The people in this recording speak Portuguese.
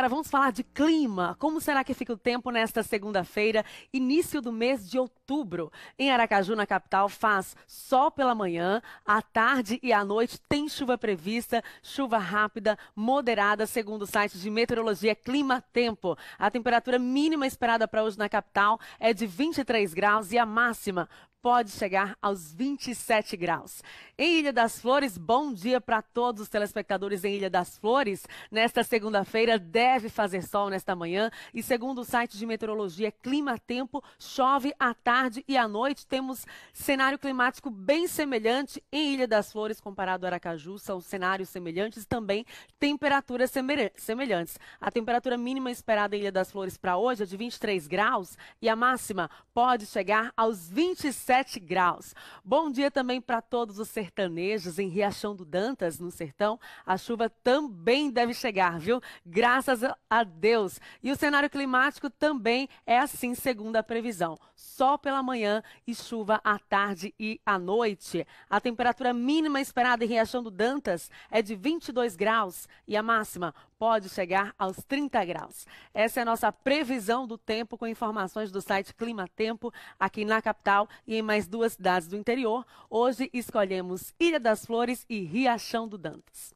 Agora vamos falar de clima. Como será que fica o tempo nesta segunda-feira, início do mês de outubro? Em Aracaju, na capital, faz sol pela manhã, à tarde e à noite tem chuva prevista, chuva rápida, moderada, segundo o site de meteorologia Clima Tempo. A temperatura mínima esperada para hoje na capital é de 23 graus e a máxima pode chegar aos 27 graus. Em Ilha das Flores, bom dia para todos os telespectadores em Ilha das Flores. Nesta segunda-feira deve fazer sol nesta manhã e segundo o site de meteorologia Clima Tempo, chove à tarde e à noite. Temos cenário climático bem semelhante em Ilha das Flores comparado a Aracaju, são cenários semelhantes e também temperaturas semelhantes. A temperatura mínima esperada em Ilha das Flores para hoje é de 23 graus e a máxima pode chegar aos 27 17 graus. Bom dia também para todos os sertanejos em Riachão do Dantas, no sertão. A chuva também deve chegar, viu? Graças a Deus. E o cenário climático também é assim, segundo a previsão. Sol pela manhã e chuva à tarde e à noite. A temperatura mínima esperada em Riachão do Dantas é de 22 graus e a máxima pode chegar aos 30 graus. Essa é a nossa previsão do tempo com informações do site Clima Tempo aqui na capital e em mais duas cidades do interior. Hoje escolhemos Ilha das Flores e Riachão do Dantas.